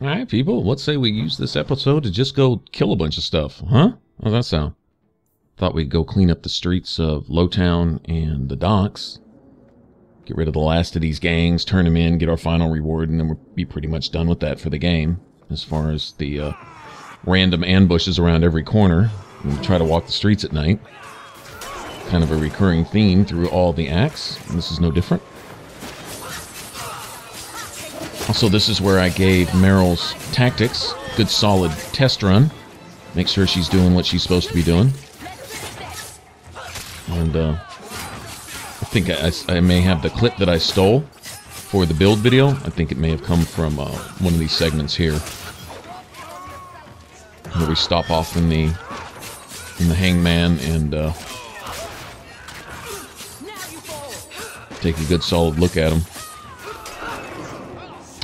All right, people, let's say we use this episode to just go kill a bunch of stuff, huh? How's that sound? Thought we'd go clean up the streets of Lowtown and the docks, get rid of the last of these gangs, turn them in, get our final reward, and then we'll be pretty much done with that for the game. As far as the uh, random ambushes around every corner, we try to walk the streets at night. Kind of a recurring theme through all the acts, and this is no different. Also, this is where I gave Merrill's tactics good solid test run. Make sure she's doing what she's supposed to be doing. And uh, I think I, I, may have the clip that I stole for the build video. I think it may have come from uh, one of these segments here. Where we stop off in the in the hangman and uh, take a good solid look at him.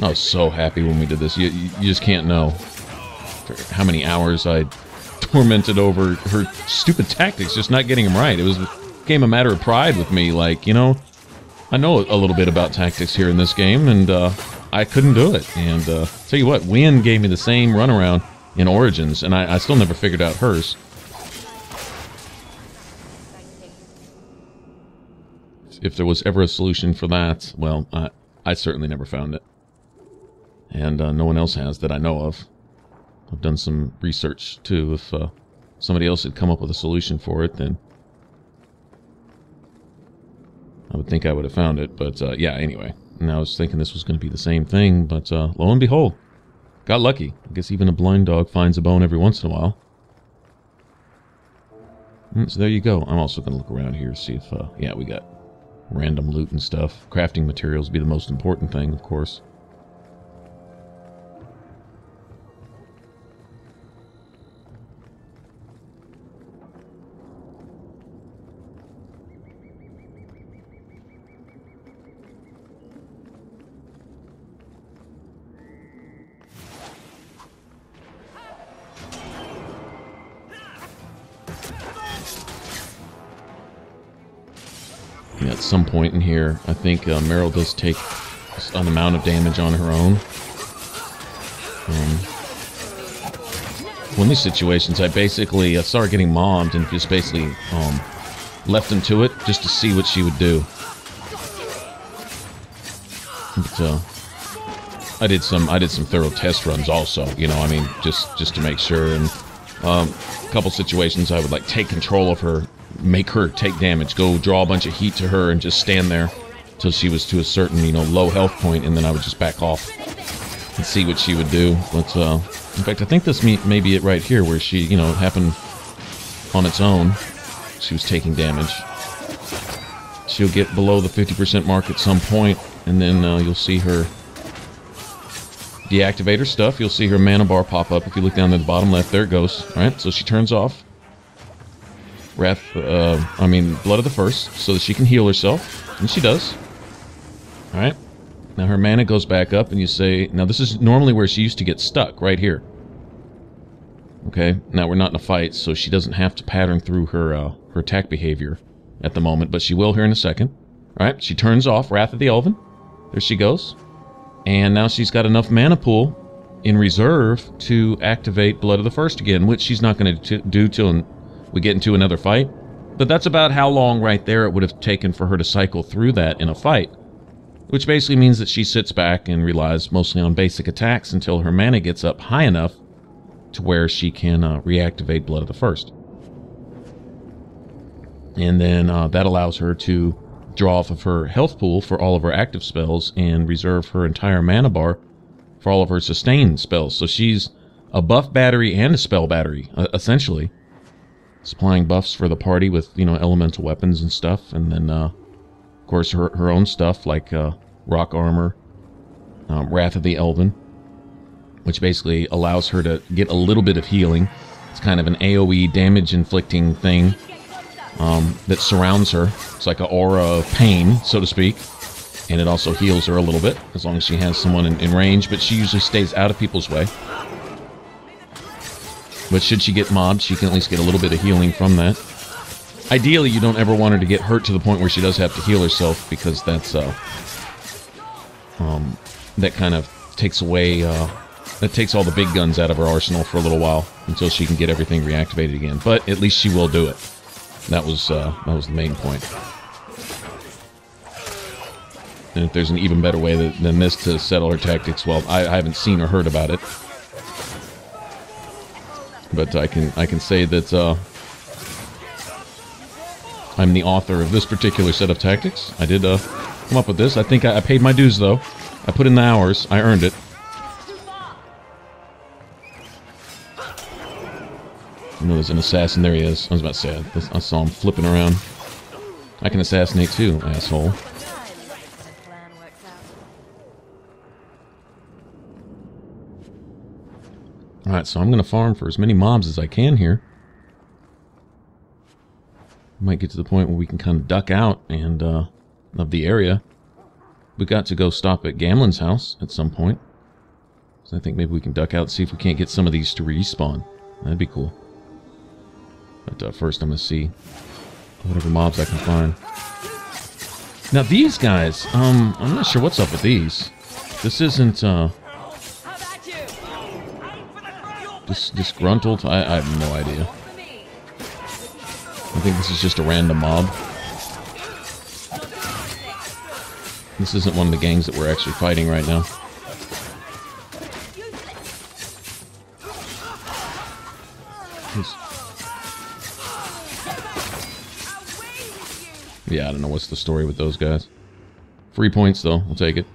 I was so happy when we did this. You, you just can't know how many hours I tormented over her stupid tactics, just not getting them right. It was became a matter of pride with me. Like, you know, I know a little bit about tactics here in this game, and uh, I couldn't do it. And uh, tell you what, Wynne gave me the same runaround in Origins, and I, I still never figured out hers. If there was ever a solution for that, well, I, I certainly never found it and uh, no one else has that I know of. I've done some research too. If uh, somebody else had come up with a solution for it, then I would think I would have found it. But uh, yeah, anyway. And I was thinking this was going to be the same thing, but uh, lo and behold, got lucky. I guess even a blind dog finds a bone every once in a while. And mm, so there you go. I'm also going to look around here, see if, uh, yeah, we got random loot and stuff. Crafting materials be the most important thing, of course. At some point in here. I think uh, Merrill does take an amount of damage on her own. Um, of these situations, I basically uh, started getting mobbed and just basically um, left him to it just to see what she would do. But, uh, I did some I did some thorough test runs also. You know, I mean, just just to make sure. And um, a couple situations, I would like take control of her make her take damage, go draw a bunch of heat to her and just stand there till she was to a certain, you know, low health point, and then I would just back off and see what she would do. But, uh, in fact, I think this may, may be it right here where she, you know, happened on its own. She was taking damage. She'll get below the 50% mark at some point, and then uh, you'll see her deactivate her stuff. You'll see her mana bar pop up. If you look down to the bottom left, there it goes. All right, so she turns off. Wrath, uh, I mean, Blood of the First, so that she can heal herself. And she does. Alright. Now her mana goes back up, and you say... Now this is normally where she used to get stuck, right here. Okay, now we're not in a fight, so she doesn't have to pattern through her, uh, her attack behavior at the moment, but she will here in a second. Alright, she turns off Wrath of the Elven. There she goes. And now she's got enough mana pool in reserve to activate Blood of the First again, which she's not going to do till we get into another fight. But that's about how long right there it would have taken for her to cycle through that in a fight. Which basically means that she sits back and relies mostly on basic attacks until her mana gets up high enough to where she can uh, reactivate Blood of the First. And then uh, that allows her to draw off of her health pool for all of her active spells and reserve her entire mana bar for all of her sustained spells. So she's a buff battery and a spell battery, essentially supplying buffs for the party with, you know, elemental weapons and stuff. And then, uh, of course, her, her own stuff like uh, rock armor, um, Wrath of the Elven, which basically allows her to get a little bit of healing. It's kind of an AoE damage inflicting thing um, that surrounds her. It's like an aura of pain, so to speak. And it also heals her a little bit, as long as she has someone in, in range, but she usually stays out of people's way. But should she get mobbed, she can at least get a little bit of healing from that. Ideally, you don't ever want her to get hurt to the point where she does have to heal herself, because that's, uh, um, that kind of takes away, uh, that takes all the big guns out of her arsenal for a little while until she can get everything reactivated again. But at least she will do it. That was uh, that was the main point. And if there's an even better way than this to settle her tactics, well, I, I haven't seen or heard about it. But I can I can say that uh, I'm the author of this particular set of tactics. I did uh, come up with this. I think I, I paid my dues though. I put in the hours. I earned it. You know, there's an assassin. There he is. I was about to say, I, I saw him flipping around. I can assassinate too, asshole. Alright, so I'm going to farm for as many mobs as I can here. Might get to the point where we can kind of duck out and uh, of the area. We got to go stop at Gamlen's house at some point. So I think maybe we can duck out and see if we can't get some of these to respawn. That'd be cool. But uh, first I'm going to see whatever mobs I can find. Now these guys, um, I'm not sure what's up with these. This isn't, uh... Dis disgruntled? I, I have no idea. I think this is just a random mob. This isn't one of the gangs that we're actually fighting right now. Yeah, I don't know what's the story with those guys. Free points, though. We'll take it.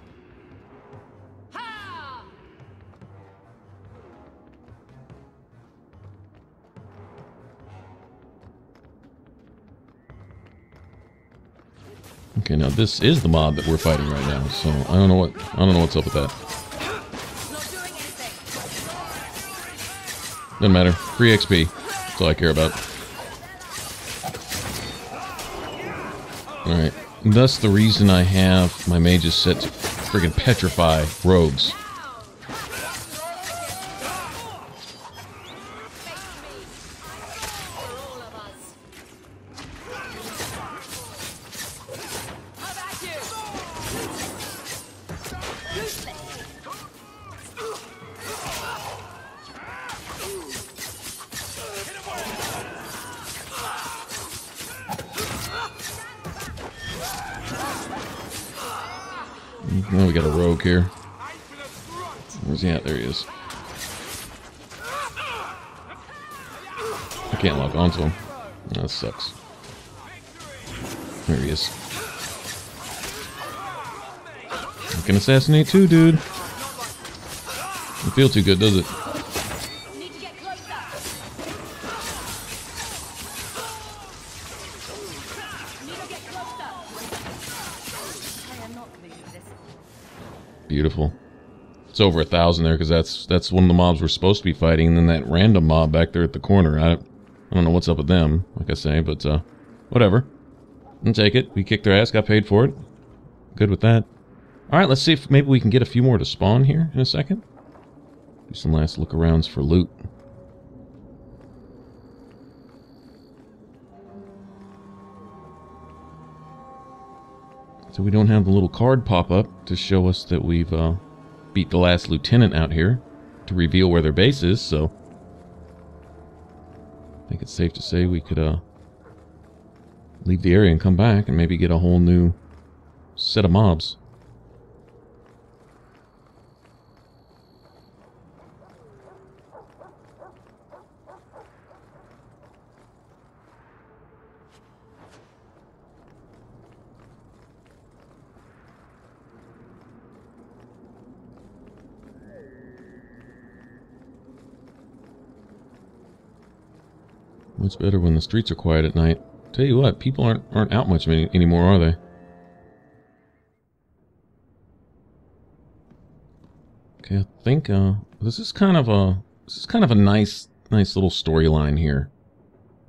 Okay, now this is the mob that we're fighting right now, so I don't know what I don't know what's up with that. Doesn't matter. Free XP. That's all I care about. Alright. Thus the reason I have my mages set to friggin' petrify rogues. Assassinate too, dude. Doesn't feel too good, does it? Beautiful. It's over a thousand there because that's that's one of the mobs we're supposed to be fighting, and then that random mob back there at the corner. I, I don't know what's up with them, like I say, but uh, whatever. And take it. We kicked their ass, got paid for it. Good with that. All right, let's see if maybe we can get a few more to spawn here in a second. Do some last look arounds for loot. So we don't have the little card pop up to show us that we've uh, beat the last lieutenant out here to reveal where their base is, so I think it's safe to say we could uh, leave the area and come back and maybe get a whole new set of mobs. Much better when the streets are quiet at night. Tell you what, people aren't aren't out much any, anymore, are they? Okay, I think uh, this is kind of a this is kind of a nice nice little storyline here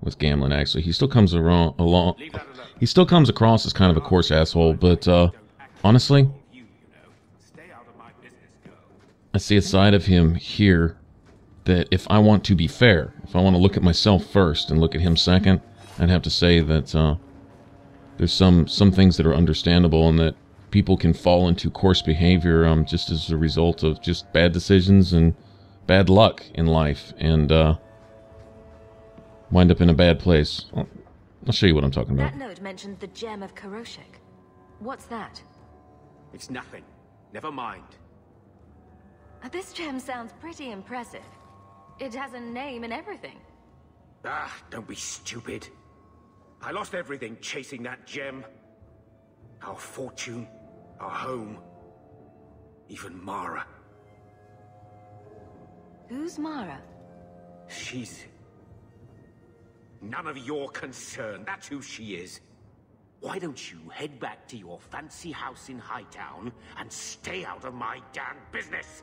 with Gamlen. Actually, he still comes around along. He still comes across as kind of a coarse asshole, but uh, honestly, I see a side of him here that if I want to be fair, if I want to look at myself first and look at him second, I'd have to say that uh, there's some some things that are understandable and that people can fall into coarse behavior um, just as a result of just bad decisions and bad luck in life and uh, wind up in a bad place. I'll, I'll show you what I'm talking about. That note mentioned the gem of Karoshek. What's that? It's nothing. Never mind. Uh, This gem sounds pretty impressive. It has a name and everything. Ah, don't be stupid. I lost everything chasing that gem. Our fortune, our home, even Mara. Who's Mara? She's... None of your concern. That's who she is. Why don't you head back to your fancy house in Hightown and stay out of my damn business?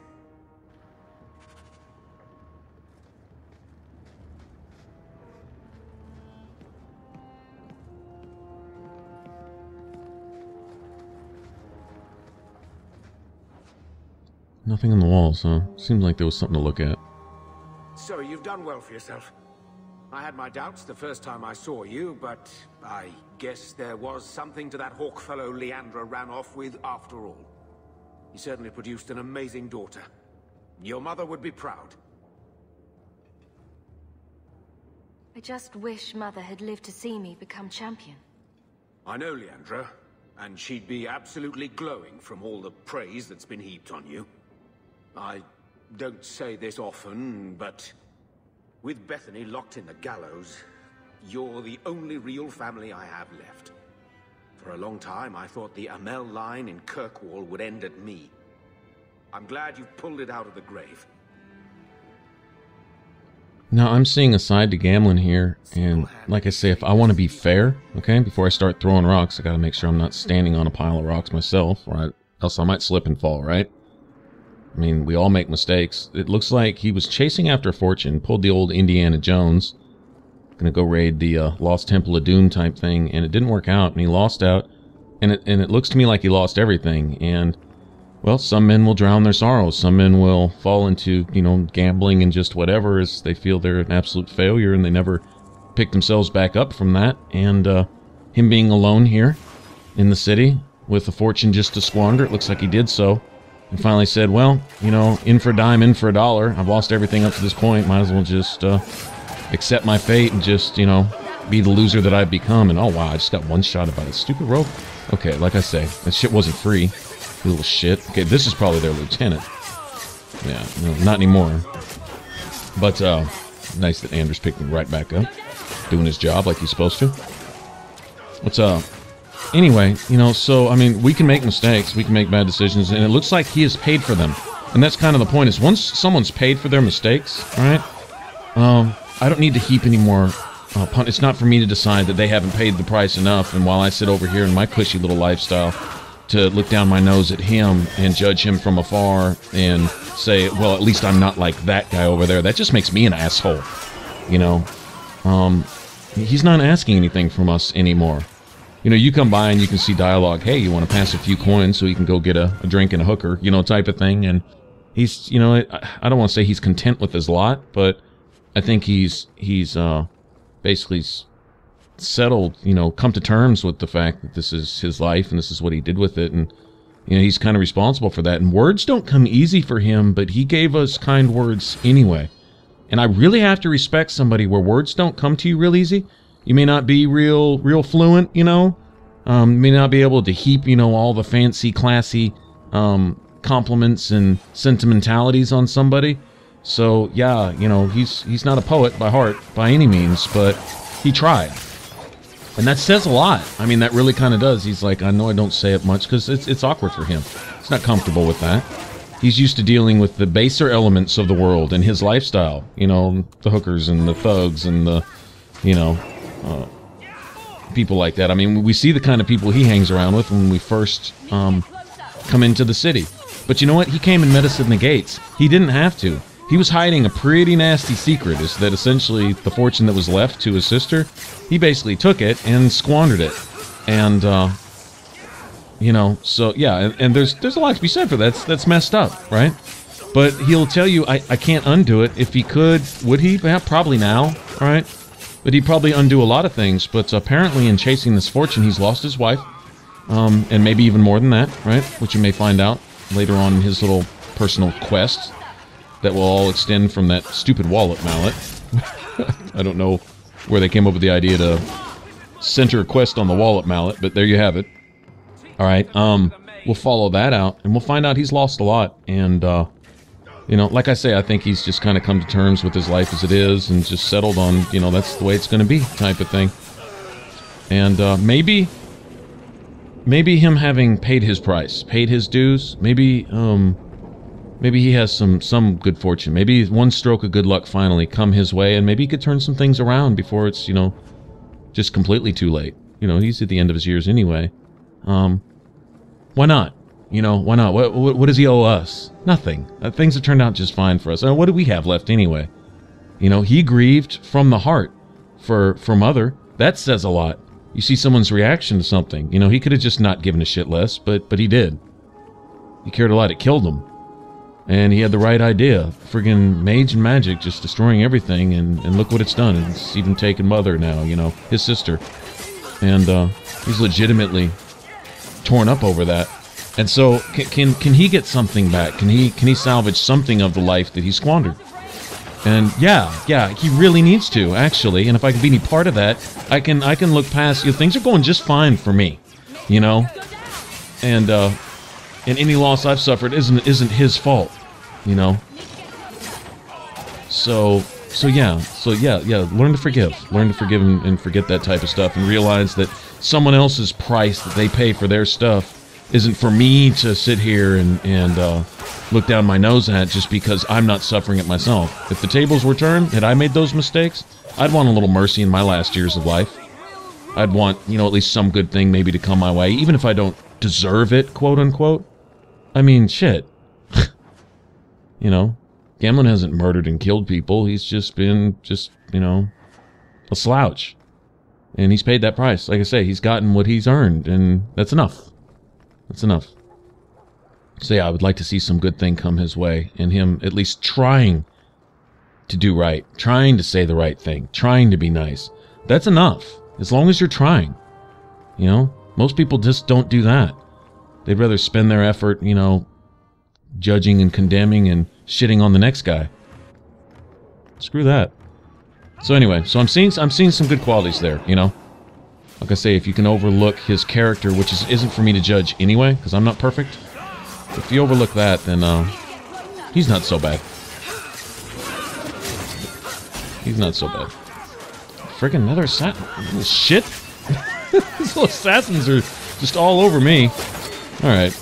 Nothing on the walls, huh? Seems like there was something to look at. So you've done well for yourself. I had my doubts the first time I saw you, but I guess there was something to that Hawke fellow Leandra ran off with after all. He certainly produced an amazing daughter. Your mother would be proud. I just wish Mother had lived to see me become champion. I know Leandra, and she'd be absolutely glowing from all the praise that's been heaped on you. I don't say this often, but with Bethany locked in the gallows, you're the only real family I have left. For a long time, I thought the Amell line in Kirkwall would end at me. I'm glad you've pulled it out of the grave. Now, I'm seeing a side to Gamlen here, and like I say, if I want to be fair, okay, before I start throwing rocks, I gotta make sure I'm not standing on a pile of rocks myself, or I, else I might slip and fall, right? I mean, we all make mistakes. It looks like he was chasing after a fortune, pulled the old Indiana Jones, gonna go raid the uh, Lost Temple of Doom type thing, and it didn't work out, and he lost out, and it, and it looks to me like he lost everything, and well, some men will drown their sorrows. Some men will fall into, you know, gambling and just whatever as they feel they're an absolute failure and they never pick themselves back up from that. And uh, him being alone here in the city with a fortune just to squander, it looks like he did so. And finally said, well, you know, in for a dime, in for a dollar. I've lost everything up to this point. Might as well just uh, accept my fate and just, you know, be the loser that I've become. And oh, wow, I just got one shot by this stupid rope. Okay, like I say, that shit wasn't free. Little shit. Okay, this is probably their lieutenant. Yeah, no, not anymore. But, uh, nice that Anders picked me right back up. Doing his job like he's supposed to. What's up? Anyway, you know, so, I mean, we can make mistakes. We can make bad decisions. And it looks like he has paid for them. And that's kind of the point is once someone's paid for their mistakes, right? Um, I don't need to heap any more uh, pun- It's not for me to decide that they haven't paid the price enough. And while I sit over here in my cushy little lifestyle, to look down my nose at him and judge him from afar and say, well, at least I'm not like that guy over there. That just makes me an asshole. You know, um, he's not asking anything from us anymore. You know, you come by and you can see dialogue. Hey, you want to pass a few coins so you can go get a, a drink and a hooker, you know, type of thing. And he's, you know, I, don't want to say he's content with his lot, but I think he's he's uh, basically settled, you know, come to terms with the fact that this is his life and this is what he did with it. And, you know, he's kind of responsible for that. And words don't come easy for him, but he gave us kind words anyway. And I really have to respect somebody where words don't come to you real easy. You may not be real, real fluent, you know, um, may not be able to heap, you know, all the fancy, classy, um, compliments and sentimentalities on somebody. So yeah, you know, he's he's not a poet by heart by any means, but he tried. And that says a lot. I mean, that really kind of does. He's like, I know I don't say it much because it's, it's awkward for him. He's not comfortable with that. He's used to dealing with the baser elements of the world and his lifestyle. You know, the hookers and the thugs and the, you know, uh, people like that. I mean, we see the kind of people he hangs around with when we first um, come into the city. But you know what? He came and met us in the gates. He didn't have to. He was hiding a pretty nasty secret. Is that essentially the fortune that was left to his sister? He basically took it and squandered it, and uh, you know, so yeah, and, and there's there's a lot to be said for that. That's, that's messed up, right? But he'll tell you, I, I can't undo it. If he could, would he? Yeah, probably now, right? But he'd probably undo a lot of things. But apparently, in chasing this fortune, he's lost his wife, um, and maybe even more than that, right? Which you may find out later on in his little personal quest that will all extend from that stupid wallet mallet. I don't know where they came up with the idea to center a quest on the wallet mallet, but there you have it. All right, um, we'll follow that out, and we'll find out he's lost a lot. And uh, you know, like I say, I think he's just kind of come to terms with his life as it is, and just settled on, you know, that's the way it's going to be, type of thing. And uh, maybe, maybe him having paid his price, paid his dues, maybe, um, maybe he has some some good fortune. Maybe one stroke of good luck finally come his way, and maybe he could turn some things around before it's, you know, just completely too late. You know, he's at the end of his years anyway. Um, why not? You know, why not? What, what, what does he owe us? Nothing. Uh, things have turned out just fine for us. Uh, what do we have left anyway? You know, he grieved from the heart for for mother. That says a lot. You see someone's reaction to something. You know, he could have just not given a shit less, but but he did. He cared a lot. It killed him. And he had the right idea. Friggin' mage and magic just destroying everything, and, and look what it's done. It's even taken mother now, you know, his sister. And uh, he's legitimately torn up over that. And so, can, can can he get something back? Can he can he salvage something of the life that he squandered? And yeah, yeah, he really needs to actually. And if I can be any part of that, I can I can look past. You know, things are going just fine for me, you know. And uh, and any loss I've suffered isn't isn't his fault, you know. So so yeah, so yeah, yeah. Learn to forgive, learn to forgive and, and forget that type of stuff, and realize that someone else's price that they pay for their stuff isn't for me to sit here and and uh, look down my nose at just because I'm not suffering it myself. If the tables were turned, had I made those mistakes, I'd want a little mercy in my last years of life. I'd want, you know, at least some good thing maybe to come my way, even if I don't deserve it, quote unquote. I mean, shit. you know, Gamlen hasn't murdered and killed people. He's just been, just, you know, a slouch. And he's paid that price. Like I say, he's gotten what he's earned, and that's enough. That's enough. So yeah, I would like to see some good thing come his way, and him at least trying to do right, trying to say the right thing, trying to be nice. That's enough. As long as you're trying. You know, most people just don't do that. They'd rather spend their effort, you know, judging and condemning and shitting on the next guy. Screw that. So anyway, so I'm seeing I'm seeing some good qualities there, you know. Like I say, if you can overlook his character, which is, isn't for me to judge anyway, because I'm not perfect. If you overlook that, then uh, he's not so bad. He's not so bad. Freaking another assassin. Shit. These little assassins are just all over me. Alright.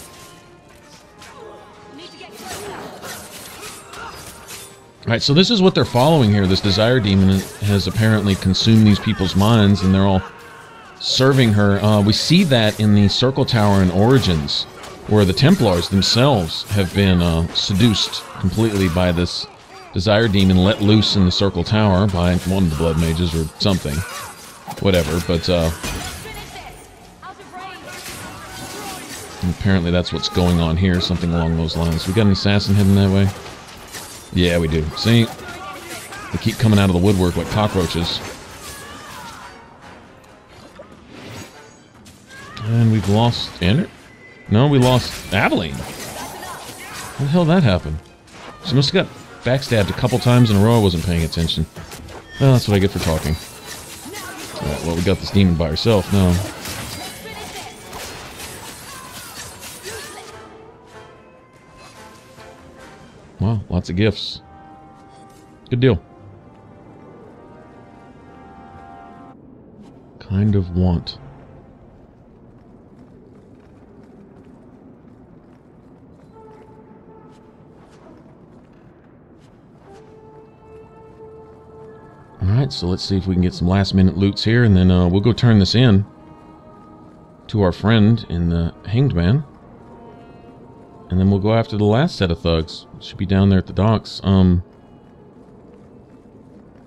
Alright, so this is what they're following here. This desire demon has apparently consumed these people's minds, and they're all serving her. Uh, we see that in the Circle Tower in Origins, where the Templars themselves have been uh, seduced completely by this desire demon let loose in the Circle Tower by one of the Blood Mages or something. Whatever, but uh, apparently that's what's going on here, something along those lines. We got an assassin heading that way? Yeah, we do. See? They keep coming out of the woodwork like cockroaches. And we've lost Ender? No, we lost Aveline. How the hell that happen? She must have got backstabbed a couple times in a row I wasn't paying attention. Well, that's what I get for talking. Right, well, we got this demon by herself now. Wow, lots of gifts. Good deal. Kind of want. So let's see if we can get some last minute loots here, and then uh, we'll go turn this in to our friend in the Hanged Man. And then we'll go after the last set of thugs. Should be down there at the docks. Um,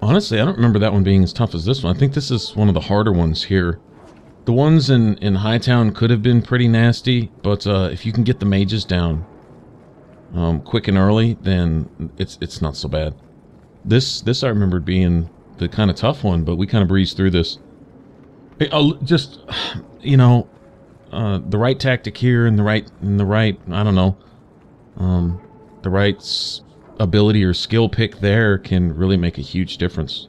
honestly, I don't remember that one being as tough as this one. I think this is one of the harder ones here. The ones in, in Hightown could have been pretty nasty, but uh, if you can get the mages down um, quick and early, then it's it's not so bad. This this I remember being the kind of tough one, but we kind of breezed through this. Uh, just, you know, uh, the right tactic here and the right, and the right, I don't know, um, the right ability or skill pick there can really make a huge difference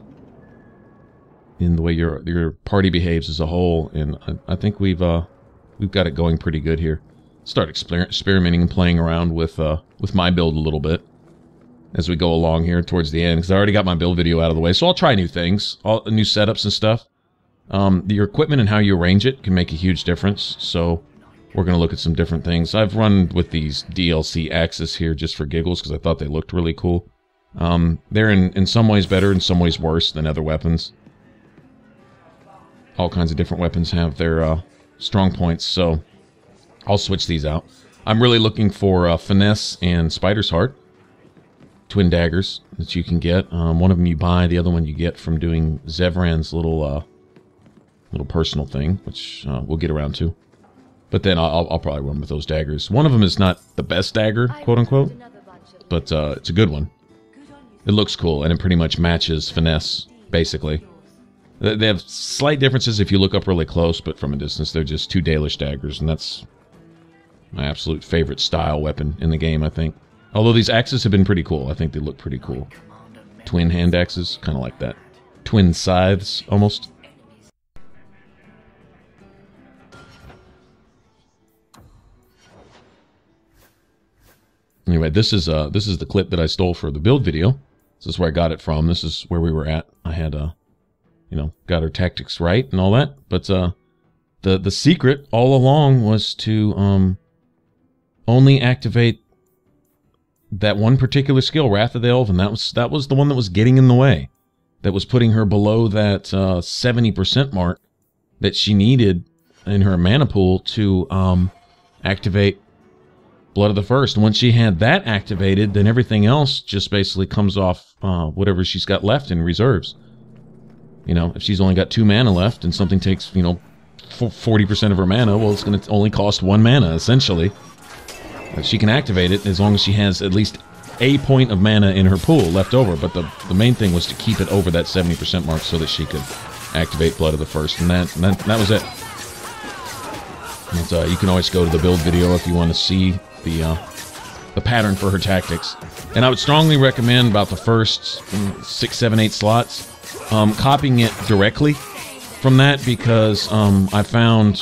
in the way your your party behaves as a whole. And I, I think we've uh, we've got it going pretty good here. Start exper experimenting and playing around with uh, with my build a little bit as we go along here towards the end because I already got my build video out of the way. So I'll try new things, all new setups and stuff. Um, your equipment and how you arrange it can make a huge difference. So we're going to look at some different things. I've run with these DLC axes here just for giggles because I thought they looked really cool. Um, they're in, in some ways better, in some ways worse than other weapons. All kinds of different weapons have their uh, strong points, so I'll switch these out. I'm really looking for uh, Finesse and Spider's Heart. Twin daggers that you can get. Um, one of them you buy, the other one you get from doing Zevran's little uh, little personal thing, which uh, we'll get around to. But then I'll, I'll probably run with those daggers. One of them is not the best dagger, quote unquote, but uh, it's a good one. It looks cool, and it pretty much matches finesse, basically. They have slight differences if you look up really close, but from a distance, they're just two Dalish daggers, and that's my absolute favorite style weapon in the game, I think. Although these axes have been pretty cool. I think they look pretty cool. Twin hand axes, kind of like that. Twin scythes, almost. Anyway, this is uh this is the clip that I stole for the build video. This is where I got it from. This is where we were at. I had uh you know, got our tactics right and all that. But uh the the secret all along was to um only activate that one particular skill, Wrath of the Elven. That was that was the one that was getting in the way. That was putting her below that uh, 70% mark that she needed in her mana pool to um, activate Blood of the First. Once she had that activated, then everything else just basically comes off uh, whatever she's got left in reserves. You know, if she's only got two mana left and something takes, you know, 40% of her mana, well, it's going to only cost one mana, essentially. She can activate it as long as she has at least a point of mana in her pool left over. But the, the main thing was to keep it over that 70% mark so that she could activate Blood of the First. And that, that, that was it. Uh, you can always go to the build video if you want to see the uh, the pattern for her tactics. And I would strongly recommend about the first six, seven, eight slots, um, copying it directly from that because um, I found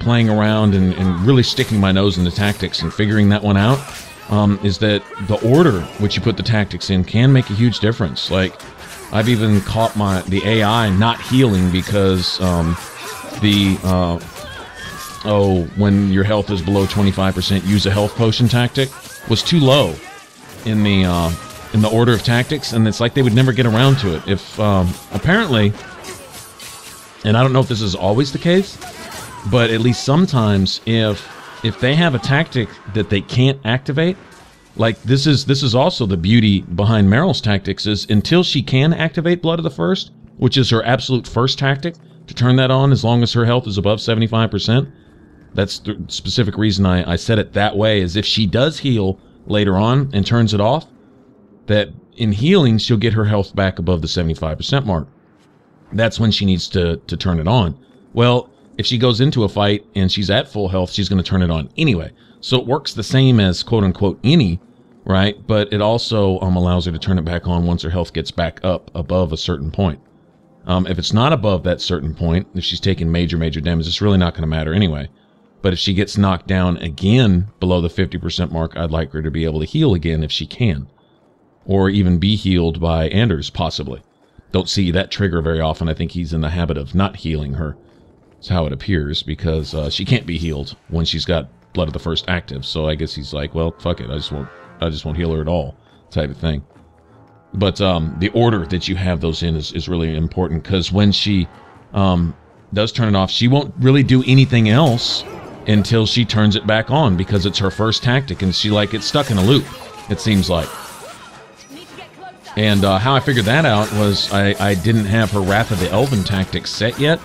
playing around and, and, really sticking my nose in the tactics and figuring that one out um, is that the order which you put the tactics in can make a huge difference. Like I've even caught my the AI not healing because um, the uh, oh, when your health is below 25%, use a health potion tactic was too low in the uh, in the order of tactics, and it's like they would never get around to it. If um, apparently, and I don't know if this is always the case, but at least sometimes, if if they have a tactic that they can't activate, like this is this is also the beauty behind Merrill's tactics is until she can activate Blood of the First, which is her absolute first tactic to turn that on as long as her health is above 75%. That's the specific reason I, I said it that way, is if she does heal later on and turns it off, that in healing, she'll get her health back above the 75% mark. That's when she needs to, to turn it on. Well, if she goes into a fight and she's at full health, she's going to turn it on anyway. So it works the same as quote unquote any, right? But it also um, allows her to turn it back on once her health gets back up above a certain point. Um, if it's not above that certain point, if she's taking major, major damage, it's really not going to matter anyway. But if she gets knocked down again below the 50% mark, I'd like her to be able to heal again if she can. Or even be healed by Anders, possibly. Don't see that trigger very often. I think he's in the habit of not healing her. That's how it appears, because uh, she can't be healed when she's got Blood of the First active. So I guess he's like, well, fuck it. I just won't, I just won't heal her at all, type of thing. But um, the order that you have those in is, is really important, because when she um, does turn it off, she won't really do anything else until she turns it back on because it's her first tactic and she like gets stuck in a loop it seems like and uh, how i figured that out was I, I didn't have her wrath of the elven tactic set yet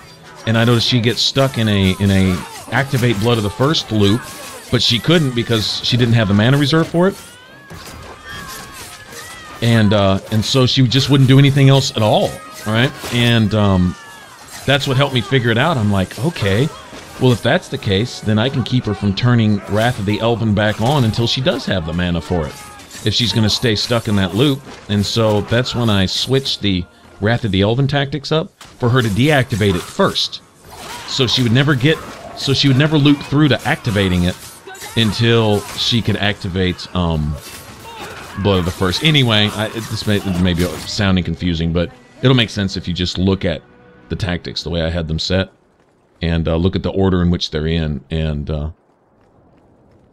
and i noticed she gets stuck in a in a activate blood of the first loop but she couldn't because she didn't have the mana reserve for it and uh, and so she just wouldn't do anything else at all. all right and um, that's what helped me figure it out i'm like okay well, if that's the case, then I can keep her from turning Wrath of the Elven back on until she does have the mana for it. if she's going to stay stuck in that loop. And so that's when I switched the Wrath of the Elven tactics up for her to deactivate it first. So she would never get, so she would never loop through to activating it until she could activate um, Blood of the First. Anyway, I, this may, may be sounding confusing, but it'll make sense if you just look at the tactics the way I had them set and uh, look at the order in which they're in. And uh,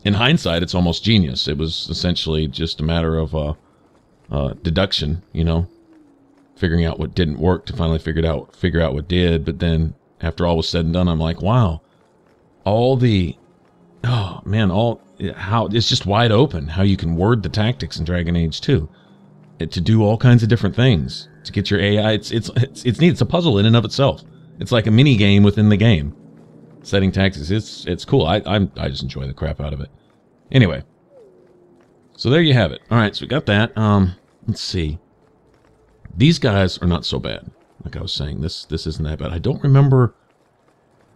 in hindsight, it's almost genius. It was essentially just a matter of uh, uh, deduction, you know, figuring out what didn't work to finally figure out figure out what did. But then after all was said and done, I'm like, wow, all the oh man, all how it's just wide open how you can word the tactics in Dragon Age 2 to do all kinds of different things to get your AI. It's it's it's it's neat. It's a puzzle in and of itself. It's like a mini game within the game. Setting tactics. It's it's cool. I I'm, I just enjoy the crap out of it. Anyway, so there you have it. All right, so we got that. Um, let's see. These guys are not so bad. Like I was saying, this this isn't that bad. I don't remember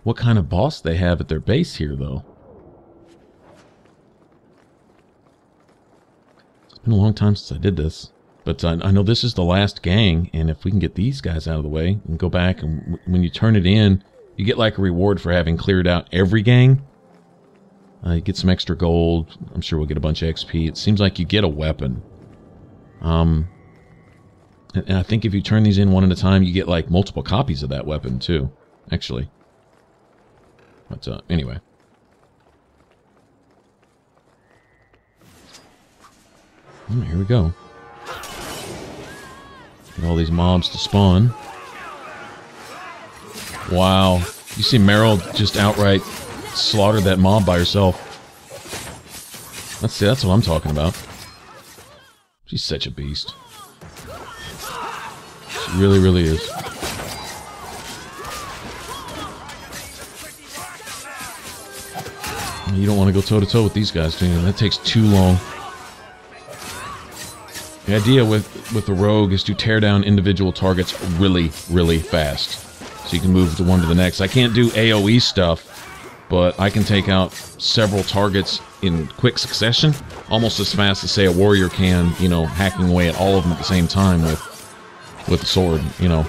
what kind of boss they have at their base here, though. It's been a long time since I did this. But I, I know this is the last gang, and if we can get these guys out of the way and go back, and when you turn it in, you get like a reward for having cleared out every gang. Uh, you get some extra gold. I'm sure we'll get a bunch of XP. It seems like you get a weapon. Um, and, I think if you turn these in one at a time, you get like multiple copies of that weapon too. Actually. But uh, anyway. Oh, here we go. Get all these mobs to spawn. Wow. You see Merrill just outright slaughtered that mob by herself. Let's see, that's what I'm talking about. She's such a beast. Really, really is. You don't want to go toe to toe with these guys, do you? That takes too long. The idea with, with the rogue is to tear down individual targets really, really fast. So you can move to one to the next. I can't do AoE stuff, but I can take out several targets in quick succession, almost as fast as, say, a warrior can, you know, hacking away at all of them at the same time with, with a sword, you know.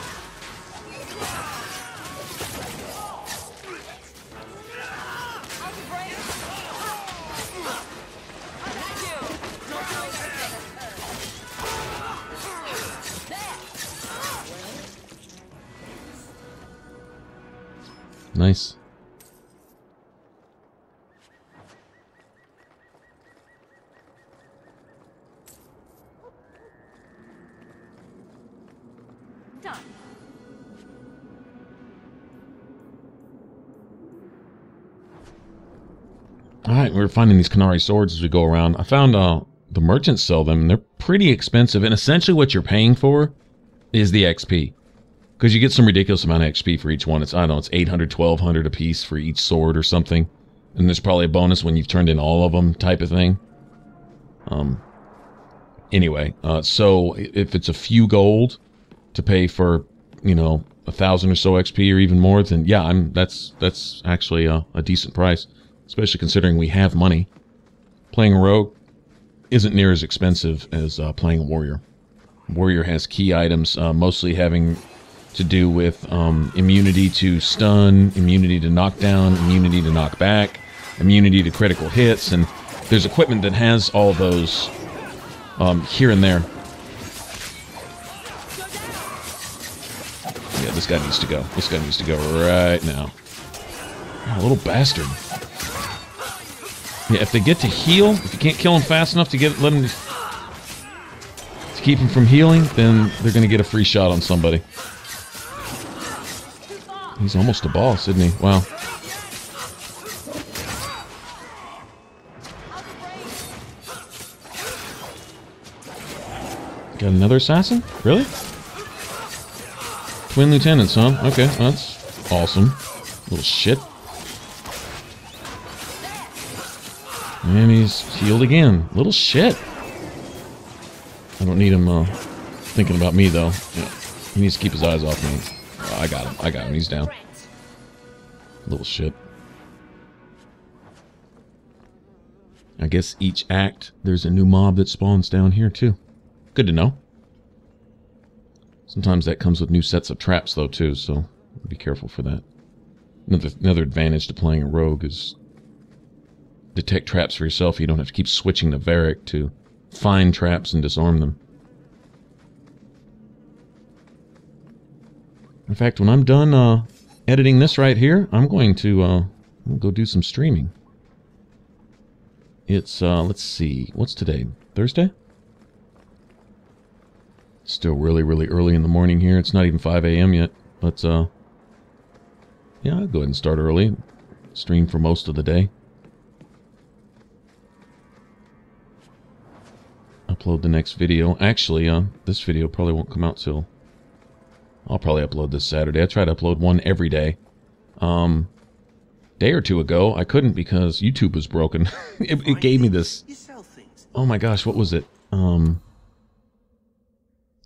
Nice. Finding these Qunari swords as we go around. I found uh, the merchants sell them, and they're pretty expensive. And essentially, what you're paying for is the XP, because you get some ridiculous amount of XP for each one. It's I don't know, it's 800, 1200 a piece for each sword or something. And there's probably a bonus when you've turned in all of them, type of thing. Um. Anyway, uh, so if it's a few gold to pay for, you know, a thousand or so XP or even more, then yeah, I'm that's that's actually a, a decent price especially considering we have money. Playing rogue isn't near as expensive as uh, playing a warrior. Warrior has key items, uh, mostly having to do with um, immunity to stun, immunity to knockdown, immunity to knockback, immunity to critical hits, and there's equipment that has all those um, here and there. Yeah, this guy needs to go. This guy needs to go right now. Oh, little bastard. Yeah, if they get to heal, if you can't kill them fast enough to get let them to keep them from healing, then they're gonna get a free shot on somebody. He's almost a boss, isn't he? Wow. Got another assassin? Really? Twin lieutenants, huh? Okay, that's awesome. Little shit. And he's healed again. Little shit. I don't need him uh, thinking about me, though. Yeah. He needs to keep his eyes off me. Oh, I got him. I got him. He's down. Little shit. I guess each act, there's a new mob that spawns down here too. Good to know. Sometimes that comes with new sets of traps though too, so be careful for that. Another another advantage to playing a rogue is detect traps for yourself. You don't have to keep switching to Varric to find traps and disarm them. In fact, when I'm done uh, editing this right here, I'm going to uh, go do some streaming. It's, uh, let's see, what's today? Thursday? Still really, really early in the morning here. It's not even 5 a.m. yet, but, uh, yeah, I'll go ahead and start early. Stream for most of the day. Upload the next video. Actually, uh, this video probably won't come out till... I'll probably upload this Saturday. I try to upload one every day. Um, day or two ago, I couldn't because YouTube was broken. it, it gave me this. Oh my gosh, what was it? Um,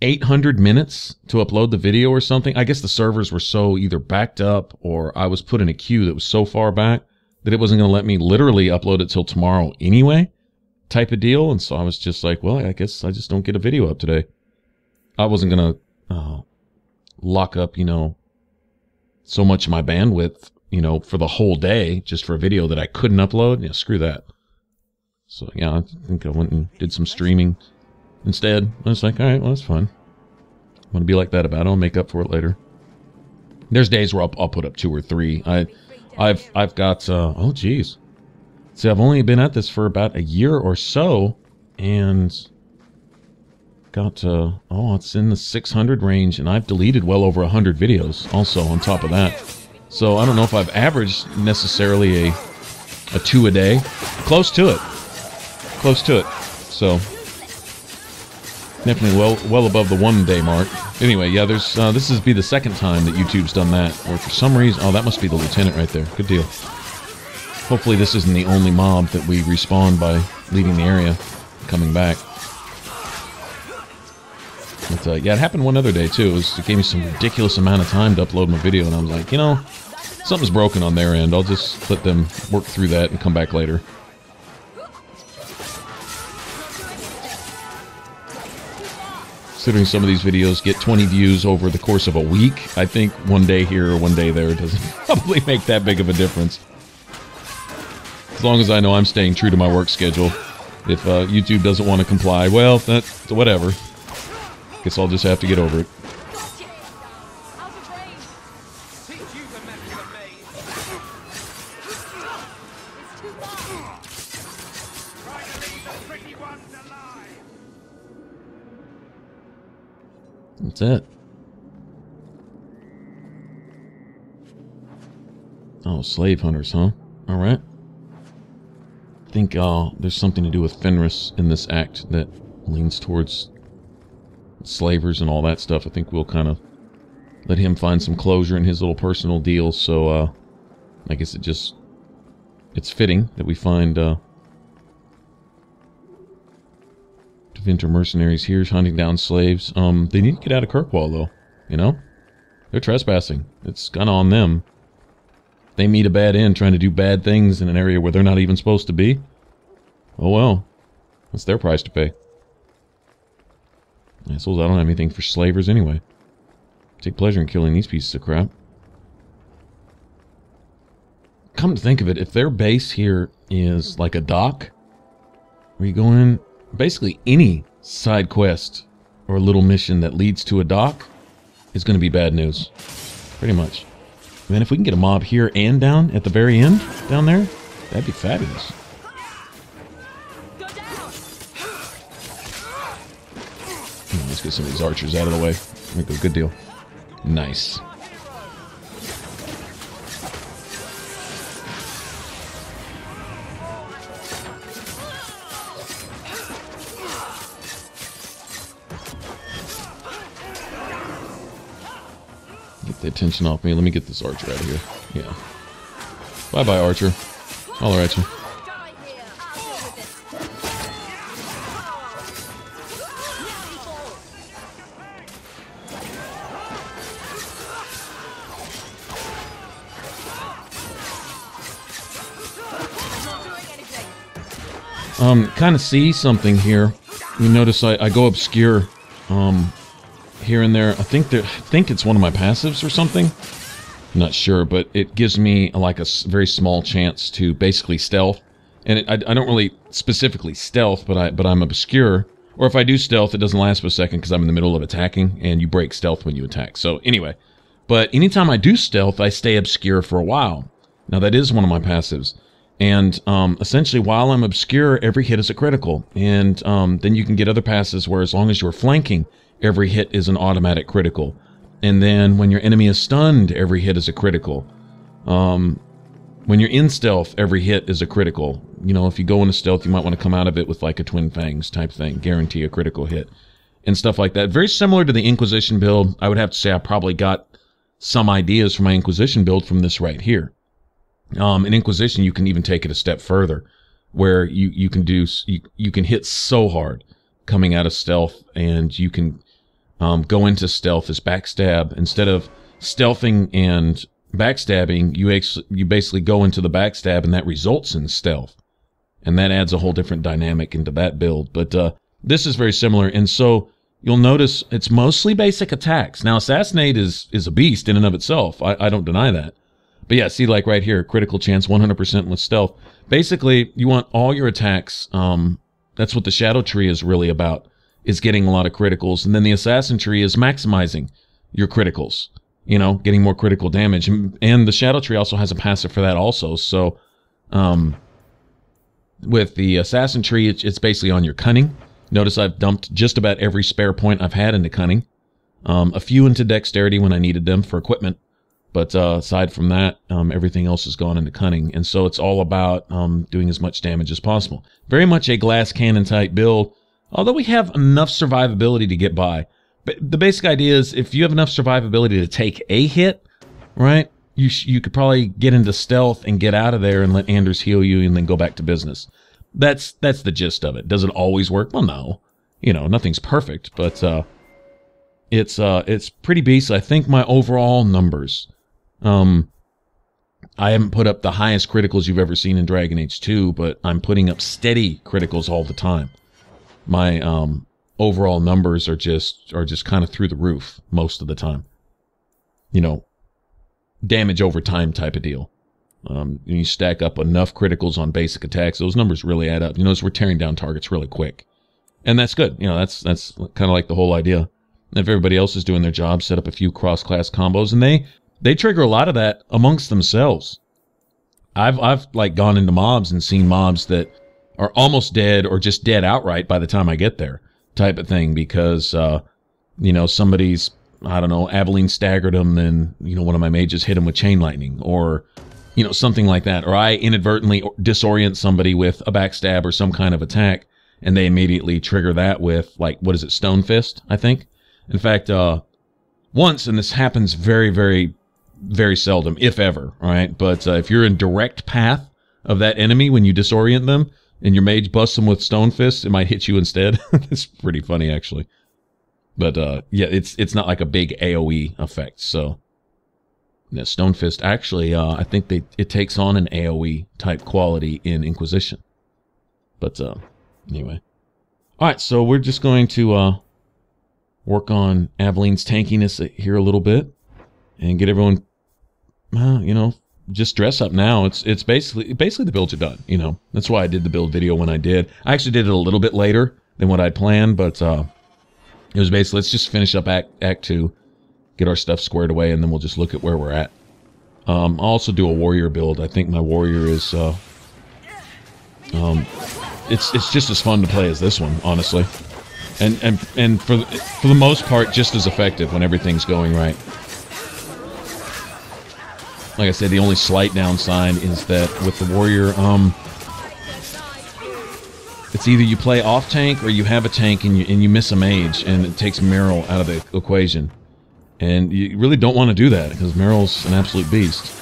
800 minutes to upload the video or something. I guess the servers were so either backed up or I was put in a queue that was so far back that it wasn't going to let me literally upload it till tomorrow anyway, type of deal. And so I was just like, well, I guess I just don't get a video up today. I wasn't going to uh, lock up, you know, so much of my bandwidth, you know, for the whole day just for a video that I couldn't upload. Yeah, screw that. So yeah, I think I went and did some streaming instead. I was like, all right, well, that's fine. I'm going to be like that about it. I'll make up for it later. There's days where I'll, I'll put up two or three. I, I've, I've got, uh, oh geez. See, I've only been at this for about a year or so, and got, uh, oh, it's in the 600 range, and I've deleted well over 100 videos also on top of that. So I don't know if I've averaged necessarily a, a two a day. Close to it. Close to it. So definitely well well above the one day mark. Anyway, yeah, there's uh, this is be the second time that YouTube's done that, or for some reason, oh, that must be the lieutenant right there. Good deal. Hopefully, this isn't the only mob that we respawn by leaving the area, coming back. But uh, yeah, it happened one other day too. It, was, it gave me some ridiculous amount of time to upload my video, and I was like, you know, something's broken on their end. I'll just let them work through that and come back later. Considering some of these videos get 20 views over the course of a week, I think one day here or one day there doesn't probably make that big of a difference. As long as I know I'm staying true to my work schedule. If uh, YouTube doesn't want to comply, well, that's whatever. Guess I'll just have to get over it. That's it. Oh, slave hunters, huh? Alright. I think uh, there's something to do with Fenris in this act that leans towards slavers and all that stuff. I think we'll kind of let him find some closure in his little personal deal. So uh, I guess it just it's fitting that we find uh, Tevinter mercenaries here hunting down slaves. Um, they need to get out of Kirkwall though. You know, they're trespassing. It's kind of on them. They meet a bad end trying to do bad things in an area where they're not even supposed to be. Oh well, that's their price to pay. Assholes, I don't have anything for slavers anyway. Take pleasure in killing these pieces of crap. Come to think of it, if their base here is like a dock, where you go in, basically any side quest or little mission that leads to a dock is going to be bad news. Pretty much. Man, if we can get a mob here and down at the very end, down there, that'd be fabulous. Let's get some of these archers out of the way. Make a good deal. Nice. Get the attention off me. Let me get this archer out of here. Yeah. Bye-bye, archer. Holler at you. um, kind of see something here. You notice I, I go obscure um, here and there. I think that I think it's one of my passives or something. I'm not sure, but it gives me like a very small chance to basically stealth. And it, I, I don't really specifically stealth, but I but I'm obscure. Or if I do stealth, it doesn't last for a second because I'm in the middle of attacking, and you break stealth when you attack. So anyway, but anytime I do stealth, I stay obscure for a while. Now that is one of my passives. And um, essentially, while I'm obscure, every hit is a critical. And um, then you can get other passes where, as long as you're flanking, every hit is an automatic critical. And then when your enemy is stunned, every hit is a critical. Um, when you're in stealth, every hit is a critical. You know, if you go into stealth, you might want to come out of it with like a twin fangs type thing, guarantee a critical hit, and stuff like that. Very similar to the Inquisition build. I would have to say I probably got some ideas for my Inquisition build from this right here. Um, in Inquisition, you can even take it a step further, where you you can do you you can hit so hard coming out of stealth, and you can um, go into stealth is backstab instead of stealthing and backstabbing. You ex- you basically go into the backstab, and that results in stealth, and that adds a whole different dynamic into that build. But uh, this is very similar, and so you'll notice it's mostly basic attacks. Now, assassinate is is a beast in and of itself. I, I don't deny that. But yeah, see, like right here, critical chance 100% with stealth. Basically, you want all your attacks. Um, that's what the shadow tree is really about, is getting a lot of criticals. And then the assassin tree is maximizing your criticals, you know, getting more critical damage. And, and the shadow tree also has a passive for that also. So, um, with the assassin tree, it's, it's basically on your cunning. Notice I've dumped just about every spare point I've had into cunning. Um, a few into dexterity when I needed them for equipment. But uh, aside from that, um, everything else has gone into cunning, and so it's all about um, doing as much damage as possible. Very much a glass cannon type build, although we have enough survivability to get by. But the basic idea is if you have enough survivability to take a hit, right? You you could probably get into stealth and get out of there and let Anders heal you, and then go back to business. That's that's the gist of it. Does it always work? Well, no. You know, nothing's perfect, but uh, it's uh it's pretty beast. I think my overall numbers. Um, I haven't put up the highest criticals you've ever seen in Dragon Age 2, but I'm putting up steady criticals all the time. My um overall numbers are just are just kind of through the roof most of the time. You know, damage over time type of deal. Um, you stack up enough criticals on basic attacks, those numbers really add up. You notice we're tearing down targets really quick, and that's good. You know, that's that's kind of like the whole idea. If everybody else is doing their job, set up a few cross-class combos, and they they trigger a lot of that amongst themselves. I've I've like gone into mobs and seen mobs that are almost dead or just dead outright by the time I get there, type of thing, because uh, you know somebody's I don't know Aveline staggered them, and you know one of my mages hit him with chain lightning, or you know something like that, or I inadvertently disorient somebody with a backstab or some kind of attack, and they immediately trigger that with like what is it, Stone Fist? I think. In fact, uh, once, and this happens very, very, very seldom, if ever, right? But uh, if you're in direct path of that enemy when you disorient them and your mage busts them with stone fist, it might hit you instead. it's pretty funny, actually. But uh, yeah, it's it's not like a big AOE effect. So yeah, stone fist actually, uh, I think they it takes on an AOE type quality in Inquisition. But uh, anyway, all right. So we're just going to uh, work on Aveline's tankiness here a little bit and get everyone, uh, you know, just dress up now. It's it's basically basically the builds are done. You know, that's why I did the build video when I did. I actually did it a little bit later than what I'd planned, but uh, it was basically let's just finish up Act Act Two, get our stuff squared away, and then we'll just look at where we're at. Um, I'll also do a warrior build. I think my warrior is, uh, um, it's it's just as fun to play as this one, honestly and and and for for the most part just as effective when everything's going right. Like I said, the only slight downside is that with the warrior, um, it's either you play off tank or you have a tank and you and you miss a mage, and it takes Merrill out of the equation, and you really don't want to do that because Merrill's an absolute beast.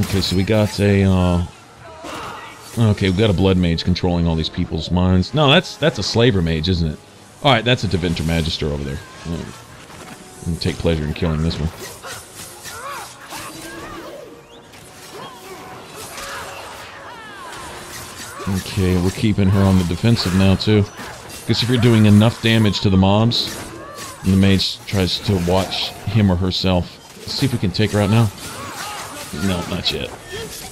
Okay, so we got a. Uh, Okay, we've got a blood mage controlling all these people's minds. No, that's that's a slaver mage, isn't it? All right, that's a Tevinter Magister over there. Take pleasure in killing this one. Okay, we're keeping her on the defensive now, too. Because if you're doing enough damage to the mobs, the mage tries to watch him or herself. Let's see if we can take her out now. No, not yet.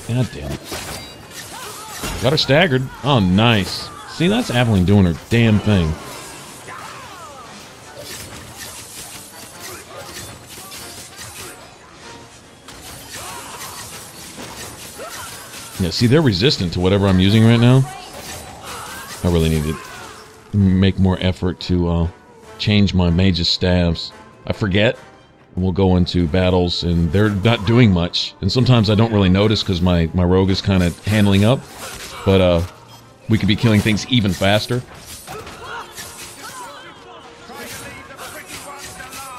God damn it. Got her staggered. Oh, nice. See, that's Aveline doing her damn thing. Yeah, see, they're resistant to whatever I'm using right now. I really need to make more effort to uh, change my mage's staves. I forget. We'll go into battles, and they're not doing much. And sometimes I don't really notice because my, my rogue is kind of handling up. But uh, we could be killing things even faster.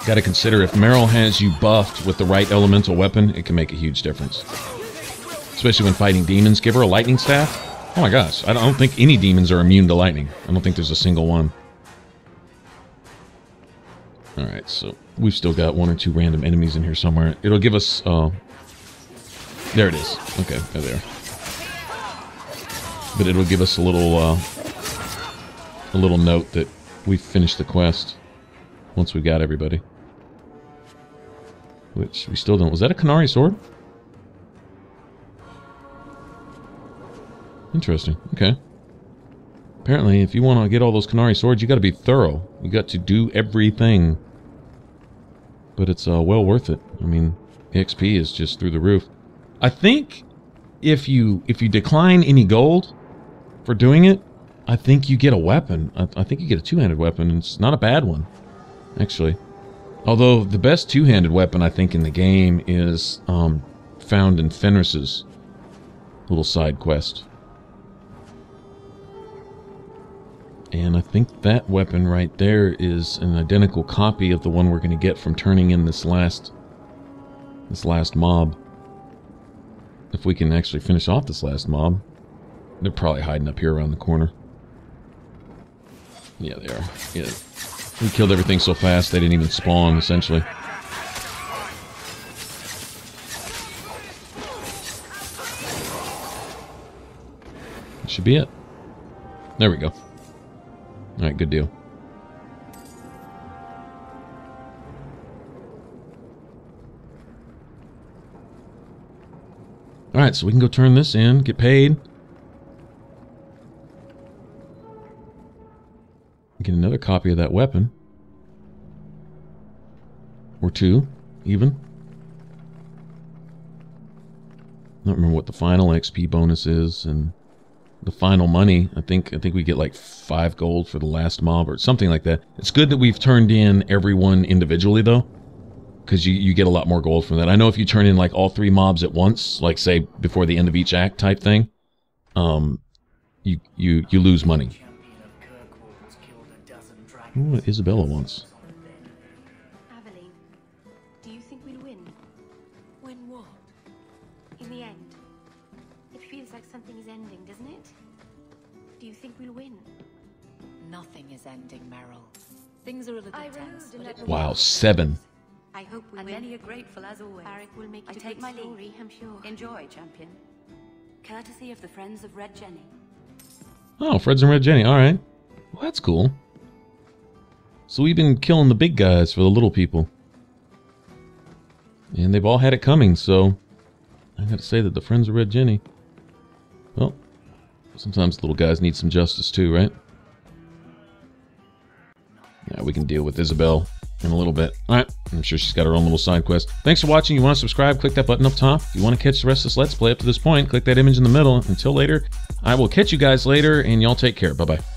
Got to consider if Merrill has you buffed with the right elemental weapon, it can make a huge difference. Especially when fighting demons. Give her a lightning staff. Oh my gosh, I don't think any demons are immune to lightning. I don't think there's a single one. Alright, so we've still got one or two random enemies in here somewhere. It'll give us, uh... There it is. Okay, there they are. But it'll give us a little, uh... A little note that we finished the quest. Once we got everybody. Which we still don't... Was that a Qunari sword? Interesting. Okay. Apparently, if you want to get all those Qunari swords, you got to be thorough. You got to do everything. But it's uh, well worth it. I mean, XP is just through the roof. I think if you if you decline any gold for doing it, I think you get a weapon. I, I think you get a two-handed weapon, it's not a bad one, actually. Although the best two-handed weapon I think in the game is um, found in Fenris's little side quest. And I think that weapon right there is an identical copy of the one we're going to get from turning in this last this last mob. If we can actually finish off this last mob. They're probably hiding up here around the corner. Yeah, they are. Yeah. We killed everything so fast they didn't even spawn, essentially. That should be it. There we go. Alright, good deal. Alright, so we can go turn this in, get paid. Get another copy of that weapon. Or two, even. I don't remember what the final XP bonus is, and the final money. I think I think we get like five gold for the last mob or something like that. It's good that we've turned in everyone individually though, because you you get a lot more gold from that. I know if you turn in like all three mobs at once, like say before the end of each act type thing, um, you you you lose money. Ooh, Isabela wants. Wow, seven. I hope we And win. many are grateful as always. Barak will make I take good my leave. story, I'm sure. Enjoy, champion. Courtesy of the Friends of Red Jenny. Oh, Fred's and Red Jenny. All right. Well, that's cool. So we've been killing the big guys for the little people. And they've all had it coming, so I gotta say that the Friends of Red Jenny. Well, sometimes little guys need some justice too, right? Yeah, we can deal with Isabel in a little bit. Alright, I'm sure she's got her own little side quest. Thanks for watching. You want to subscribe, click that button up top. If you want to catch the rest of this Let's Play up to this point, click that image in the middle. Until later, I will catch you guys later, and y'all take care. Bye-bye.